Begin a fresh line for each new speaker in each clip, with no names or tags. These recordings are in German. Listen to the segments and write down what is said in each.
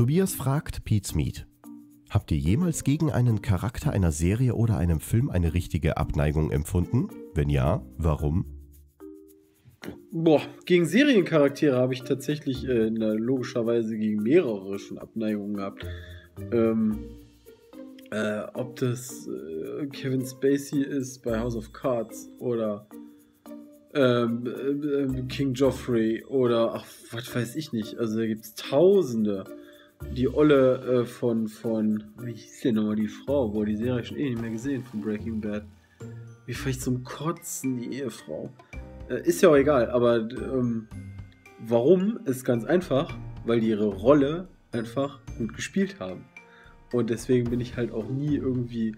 Tobias fragt Pete's Meat. Habt ihr jemals gegen einen Charakter einer Serie oder einem Film eine richtige Abneigung empfunden? Wenn ja, warum?
Boah, gegen Seriencharaktere habe ich tatsächlich äh, logischerweise gegen mehrere schon Abneigungen gehabt. Ähm, äh, ob das äh, Kevin Spacey ist bei House of Cards oder ähm, äh, King Joffrey oder ach, was weiß ich nicht. Also da gibt es tausende. Die Olle äh, von, von, wie hieß denn nochmal die Frau? Boah, die Serie schon eh nicht mehr gesehen von Breaking Bad. Wie vielleicht zum Kotzen, die Ehefrau. Äh, ist ja auch egal, aber ähm, warum ist ganz einfach, weil die ihre Rolle einfach gut gespielt haben. Und deswegen bin ich halt auch nie irgendwie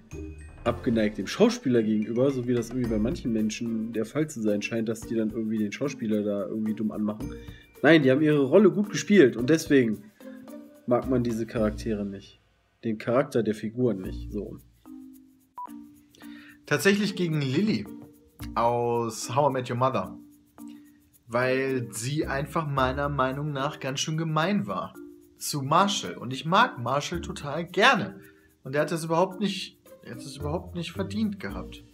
abgeneigt dem Schauspieler gegenüber, so wie das irgendwie bei manchen Menschen der Fall zu sein scheint, dass die dann irgendwie den Schauspieler da irgendwie dumm anmachen. Nein, die haben ihre Rolle gut gespielt und deswegen mag man diese Charaktere nicht. Den Charakter der Figuren nicht. So.
Tatsächlich gegen Lilly aus How I Met Your Mother. Weil sie einfach meiner Meinung nach ganz schön gemein war zu Marshall. Und ich mag Marshall total gerne. Und er hat das überhaupt nicht, er hat das überhaupt nicht verdient gehabt.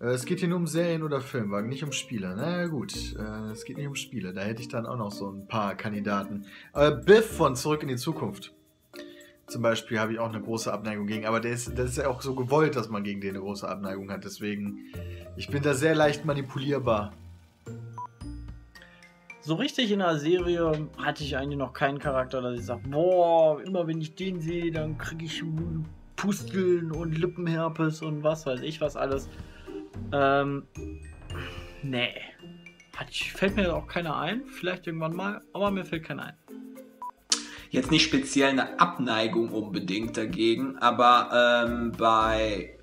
Äh, es geht hier nur um Serien oder Filmwagen, nicht um Spiele. Na gut, äh, es geht nicht um Spiele. Da hätte ich dann auch noch so ein paar Kandidaten. Aber Biff von Zurück in die Zukunft. Zum Beispiel habe ich auch eine große Abneigung gegen. Aber ist, das ist ja auch so gewollt, dass man gegen den eine große Abneigung hat. Deswegen, ich bin da sehr leicht manipulierbar.
So richtig in der Serie hatte ich eigentlich noch keinen Charakter, dass ich sage, boah, immer wenn ich den sehe, dann kriege ich Pusteln und Lippenherpes und was weiß ich was alles. Ähm, nee. Hat, fällt mir auch keiner ein. Vielleicht irgendwann mal, aber mir fällt keiner ein.
Jetzt nicht speziell eine Abneigung unbedingt dagegen, aber ähm, bei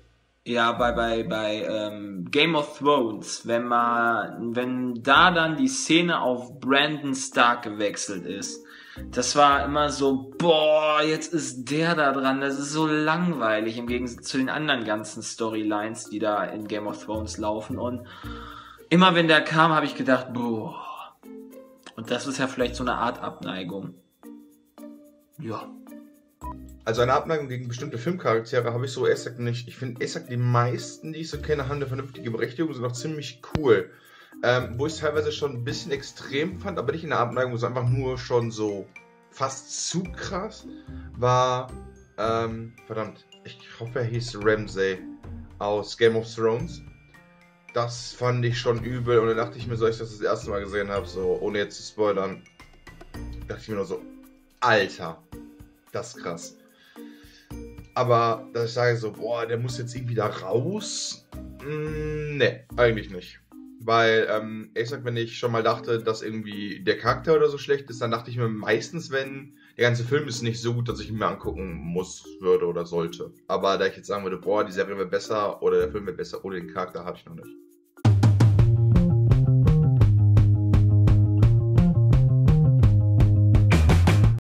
ja, bei, bei, bei ähm, Game of Thrones, wenn man, wenn da dann die Szene auf Brandon Stark gewechselt ist, das war immer so, boah, jetzt ist der da dran, das ist so langweilig im Gegensatz zu den anderen ganzen Storylines, die da in Game of Thrones laufen. Und immer wenn der kam, habe ich gedacht, boah. Und das ist ja vielleicht so eine Art Abneigung. Ja.
Also eine Abneigung gegen bestimmte Filmcharaktere habe ich so exakt nicht. Ich finde exakt die meisten, die ich so kenne, haben eine vernünftige Berechtigung, sind auch ziemlich cool. Ähm, wo ich es teilweise schon ein bisschen extrem fand, aber nicht in der Abneigung, sondern einfach nur schon so fast zu krass, war, ähm, verdammt, ich hoffe, er hieß Ramsay aus Game of Thrones. Das fand ich schon übel und dann dachte ich mir, so ich das das erste Mal gesehen habe, so ohne jetzt zu spoilern, dachte ich mir nur so, Alter, das ist krass. Aber dass ich sage so, boah, der muss jetzt irgendwie da raus. Mm, ne, eigentlich nicht. Weil, ähm, ich sag, wenn ich schon mal dachte, dass irgendwie der Charakter oder so schlecht ist, dann dachte ich mir meistens, wenn der ganze Film ist nicht so gut, dass ich ihn mir angucken muss, würde oder sollte. Aber da ich jetzt sagen würde, boah, die Serie wäre besser oder der Film wäre besser ohne den Charakter, habe ich noch nicht.